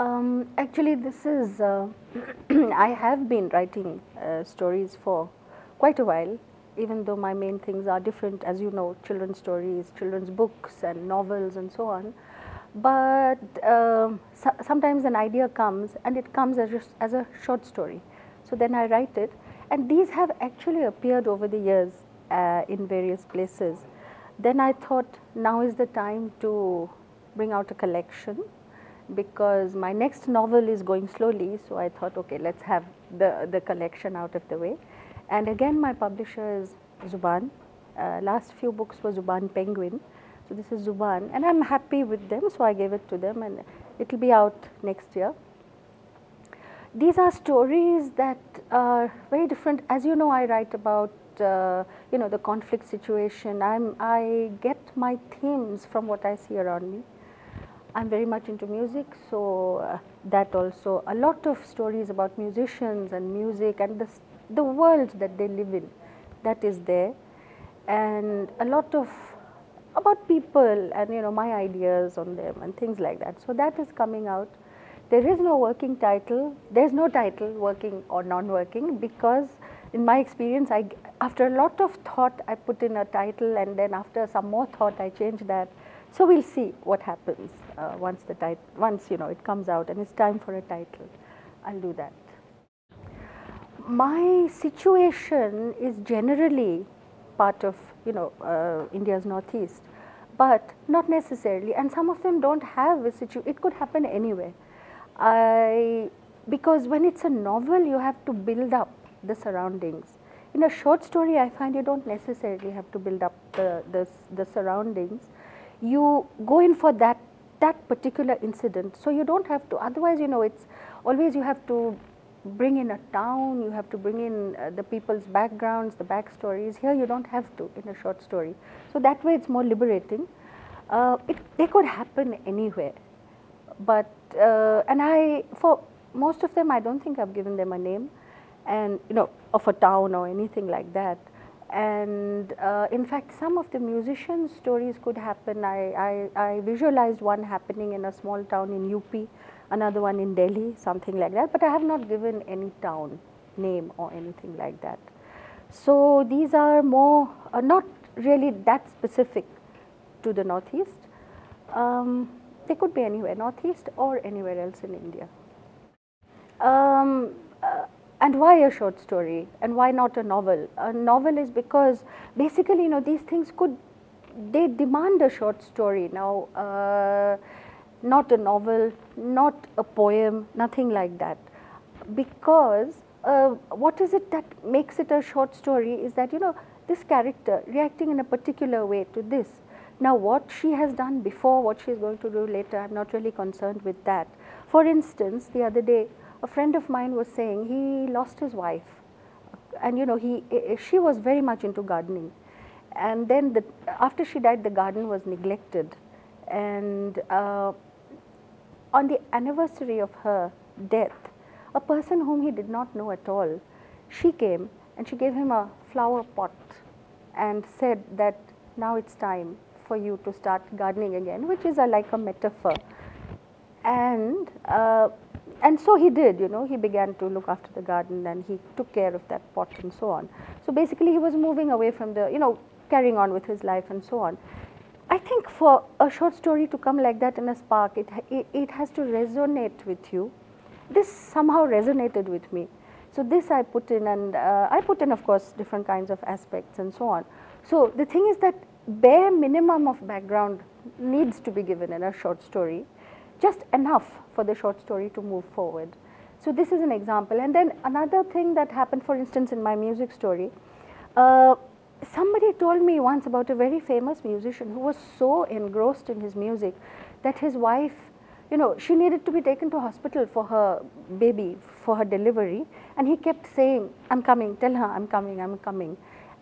Um, actually, this is, uh, I have been writing uh, stories for quite a while, even though my main things are different, as you know, children's stories, children's books, and novels, and so on. But um, so sometimes an idea comes and it comes as a, as a short story. So then I write it, and these have actually appeared over the years uh, in various places. Then I thought now is the time to bring out a collection because my next novel is going slowly. So I thought, okay, let's have the, the collection out of the way. And again, my publisher is Zubaan. Uh, last few books were Zubaan Penguin. So this is Zubaan, and I'm happy with them, so I gave it to them, and it will be out next year. These are stories that are very different. As you know, I write about uh, you know the conflict situation. I'm I get my themes from what I see around me. I'm very much into music, so uh, that also a lot of stories about musicians and music and the the world that they live in, that is there, and a lot of about people and you know my ideas on them and things like that. So that is coming out. There is no working title. There is no title working or non-working because in my experience, I after a lot of thought, I put in a title, and then after some more thought, I change that so we'll see what happens uh, once the title, once you know it comes out and it's time for a title. I'll do that. My situation is generally part of you know uh, India's northeast, but not necessarily. And some of them don't have a situation. It could happen anywhere. I because when it's a novel, you have to build up the surroundings. In a short story, I find you don't necessarily have to build up the, the, the surroundings you go in for that that particular incident. So you don't have to, otherwise, you know, it's always you have to bring in a town, you have to bring in uh, the people's backgrounds, the backstories. Here you don't have to in a short story. So that way it's more liberating. Uh, it, they could happen anywhere. But, uh, and I, for most of them, I don't think I've given them a name and, you know, of a town or anything like that and uh, in fact some of the musicians stories could happen. I, I, I, visualized one happening in a small town in UP another one in Delhi something like that. But I have not given any town name or anything like that. So these are more uh, not really that specific to the northeast. Um, they could be anywhere northeast or anywhere else in India. Um, uh, and why a short story and why not a novel? A novel is because basically, you know, these things could, they demand a short story. Now, uh, not a novel, not a poem, nothing like that. Because uh, what is it that makes it a short story is that, you know, this character reacting in a particular way to this. Now, what she has done before, what she is going to do later, I'm not really concerned with that. For instance, the other day, a friend of mine was saying he lost his wife. And you know he she was very much into gardening. And then the, after she died the garden was neglected. And uh, on the anniversary of her death a person whom he did not know at all she came and she gave him a flower pot and said that now it's time for you to start gardening again which is a, like a metaphor. And uh, and so he did, you know, he began to look after the garden and he took care of that pot and so on. So basically he was moving away from the, you know, carrying on with his life and so on. I think for a short story to come like that in a spark, it, it, it has to resonate with you. This somehow resonated with me. So this I put in and uh, I put in of course different kinds of aspects and so on. So the thing is that bare minimum of background needs to be given in a short story just enough for the short story to move forward. So this is an example. And then another thing that happened, for instance, in my music story, uh, somebody told me once about a very famous musician who was so engrossed in his music that his wife, you know, she needed to be taken to hospital for her baby, for her delivery. And he kept saying, I'm coming, tell her I'm coming, I'm coming.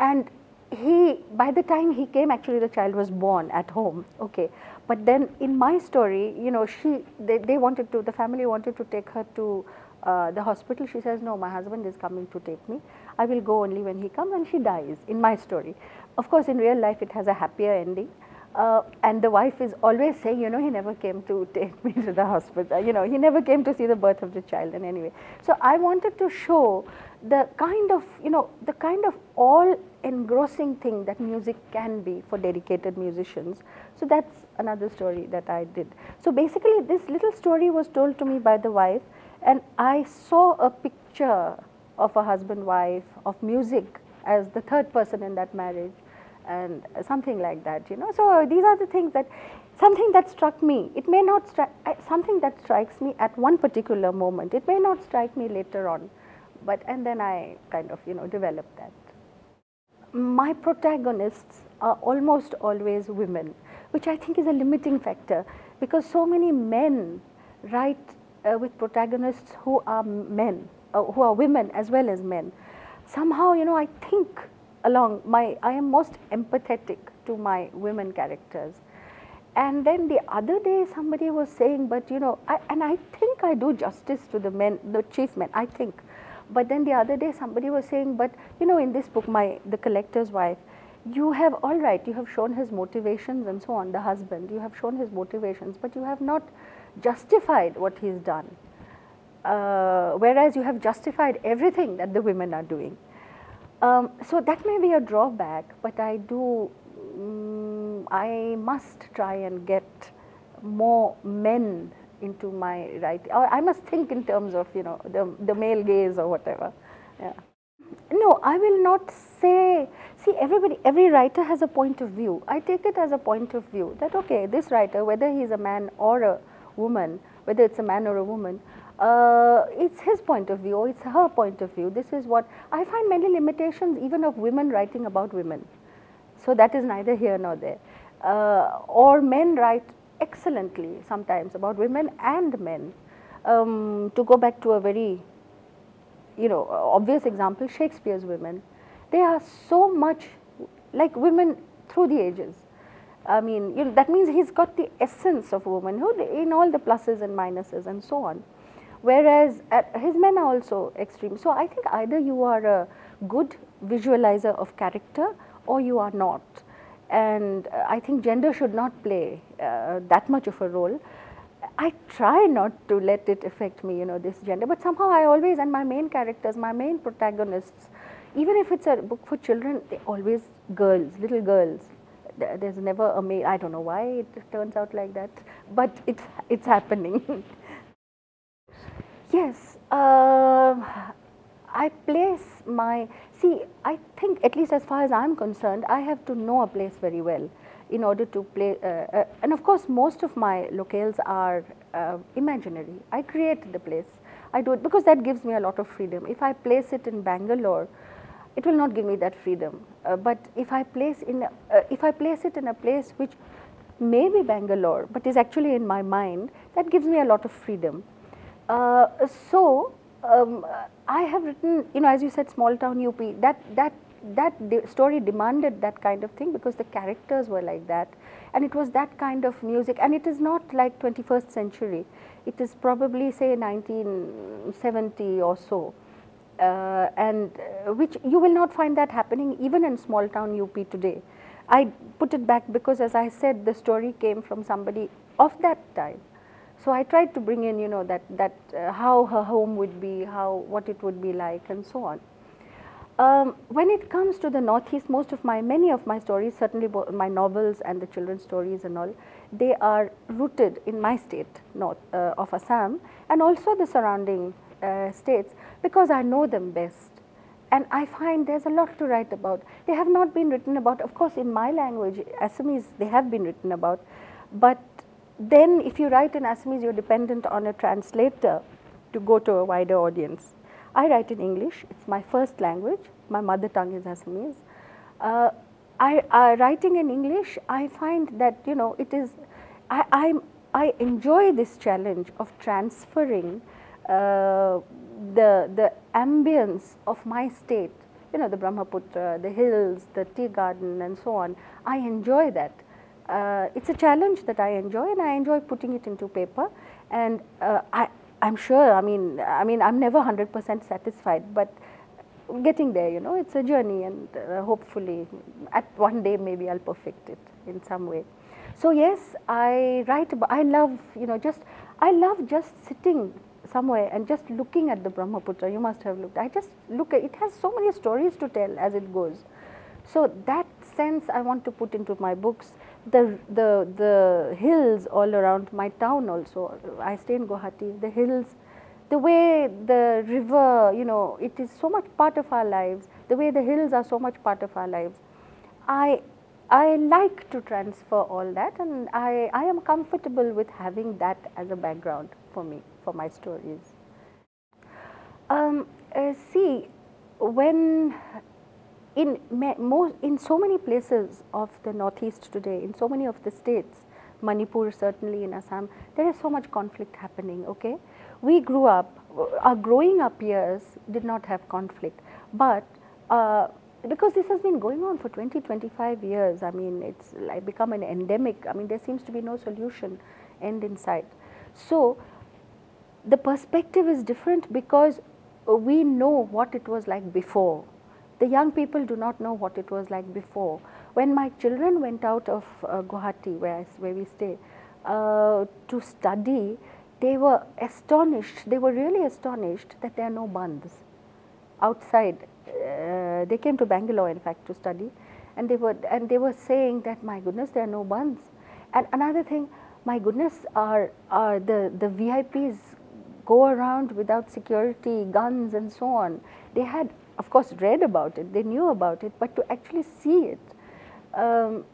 And he, by the time he came, actually the child was born at home, okay. But then in my story, you know, she, they, they wanted to, the family wanted to take her to uh, the hospital. She says, no, my husband is coming to take me. I will go only when he comes and she dies in my story. Of course, in real life, it has a happier ending. Uh, and the wife is always saying, you know, he never came to take me to the hospital. You know, he never came to see the birth of the child in any way. So I wanted to show the kind of, you know, the kind of all engrossing thing that music can be for dedicated musicians. So that's another story that I did. So basically this little story was told to me by the wife and I saw a picture of a husband wife, of music as the third person in that marriage and something like that, you know. So these are the things that something that struck me. It may not strike something that strikes me at one particular moment. It may not strike me later on, but and then I kind of you know develop that. My protagonists are almost always women, which I think is a limiting factor because so many men write uh, with protagonists who are men, uh, who are women as well as men. Somehow, you know, I think along my, I am most empathetic to my women characters. And then the other day somebody was saying, but you know, I, and I think I do justice to the men, the chief men, I think. But then the other day somebody was saying, but you know, in this book, my, the collector's wife, you have, all right, you have shown his motivations and so on, the husband, you have shown his motivations, but you have not justified what he's done. Uh, whereas you have justified everything that the women are doing. Um, so that may be a drawback, but I do, um, I must try and get more men into my writing. Or I must think in terms of, you know, the, the male gaze or whatever. Yeah. No, I will not say, see everybody, every writer has a point of view. I take it as a point of view that okay, this writer, whether he is a man or a woman, whether it's a man or a woman, uh, it's his point of view or it's her point of view. This is what I find many limitations even of women writing about women. So that is neither here nor there. Uh, or men write excellently sometimes about women and men. Um, to go back to a very, you know, obvious example, Shakespeare's women. They are so much like women through the ages. I mean, you know, that means he's got the essence of womanhood in all the pluses and minuses and so on whereas his men are also extreme. So I think either you are a good visualizer of character or you are not. And uh, I think gender should not play uh, that much of a role. I try not to let it affect me, you know, this gender, but somehow I always, and my main characters, my main protagonists, even if it's a book for children, they always girls, little girls. There's never a male, I don't know why it turns out like that, but it's, it's happening. Yes, uh, I place my, see, I think at least as far as I'm concerned, I have to know a place very well in order to play, uh, uh, and of course most of my locales are uh, imaginary. I create the place, I do it because that gives me a lot of freedom. If I place it in Bangalore, it will not give me that freedom. Uh, but if I place in, uh, if I place it in a place which may be Bangalore, but is actually in my mind, that gives me a lot of freedom. Uh, so, um, I have written, you know, as you said, small town UP, that, that, that de story demanded that kind of thing because the characters were like that and it was that kind of music and it is not like 21st century. It is probably say 1970 or so. Uh, and uh, which you will not find that happening even in small town UP today. I put it back because as I said the story came from somebody of that time. So I tried to bring in, you know, that, that uh, how her home would be, how, what it would be like and so on. Um, when it comes to the Northeast, most of my, many of my stories, certainly my novels and the children's stories and all, they are rooted in my state north, uh, of Assam and also the surrounding uh, states because I know them best. And I find there's a lot to write about. They have not been written about, of course, in my language, Assamese, they have been written about, but then if you write in Assamese, you're dependent on a translator to go to a wider audience. I write in English, it's my first language, my mother tongue is Assamese. Uh, I, uh, writing in English, I find that, you know, it is, I, I'm, I enjoy this challenge of transferring uh, the, the ambience of my state, you know, the Brahmaputra, the hills, the tea garden and so on. I enjoy that uh, it's a challenge that I enjoy and I enjoy putting it into paper and uh, I, I'm sure, I mean, I mean, I'm never 100% satisfied, but getting there, you know, it's a journey and uh, hopefully at one day maybe I'll perfect it in some way. So yes, I write. About, I love you know just I love just sitting somewhere and just looking at the Brahmaputra. You must have looked. I just look at it has so many stories to tell as it goes. So that sense I want to put into my books. The the the hills all around my town also. I stay in Guwahati. The hills, the way the river, you know, it is so much part of our lives. The way the hills are so much part of our lives. I I like to transfer all that and I, I am comfortable with having that as a background for me, for my stories. Um, uh, see, when in, most, in so many places of the northeast today, in so many of the states, Manipur certainly in Assam, there is so much conflict happening, okay. We grew up, our growing up years did not have conflict, but uh, because this has been going on for 20, 25 years, I mean, it's like become an endemic. I mean, there seems to be no solution end in sight. So, the perspective is different because we know what it was like before. The young people do not know what it was like before. When my children went out of uh, Guwahati, where, where we stay, uh, to study, they were astonished, they were really astonished that there are no bandhs outside uh, they came to Bangalore in fact to study and they were and they were saying that my goodness there are no bandhs and another thing my goodness are, are the, the VIPs go around without security, guns and so on. They had of course read about it, they knew about it, but to actually see it. Um,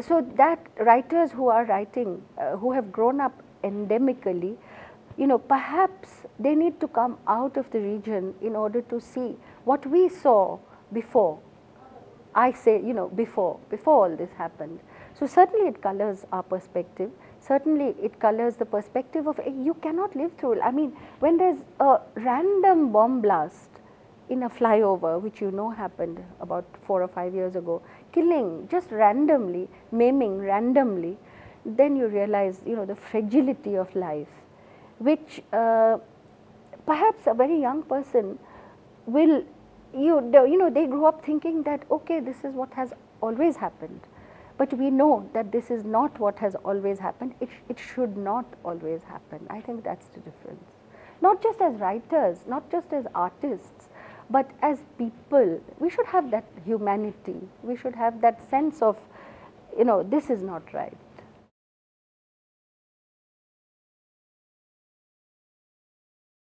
so that writers who are writing, uh, who have grown up endemically, you know, perhaps they need to come out of the region in order to see what we saw before. I say, you know, before, before all this happened. So certainly it colors our perspective. Certainly it colors the perspective of you cannot live through. I mean, when there's a random bomb blast in a flyover, which you know happened about four or five years ago, killing just randomly, maiming randomly, then you realize, you know, the fragility of life, which uh, perhaps a very young person will you, you know, they grow up thinking that, okay, this is what has always happened. But we know that this is not what has always happened. It, it should not always happen. I think that's the difference. Not just as writers, not just as artists, but as people, we should have that humanity. We should have that sense of, you know, this is not right.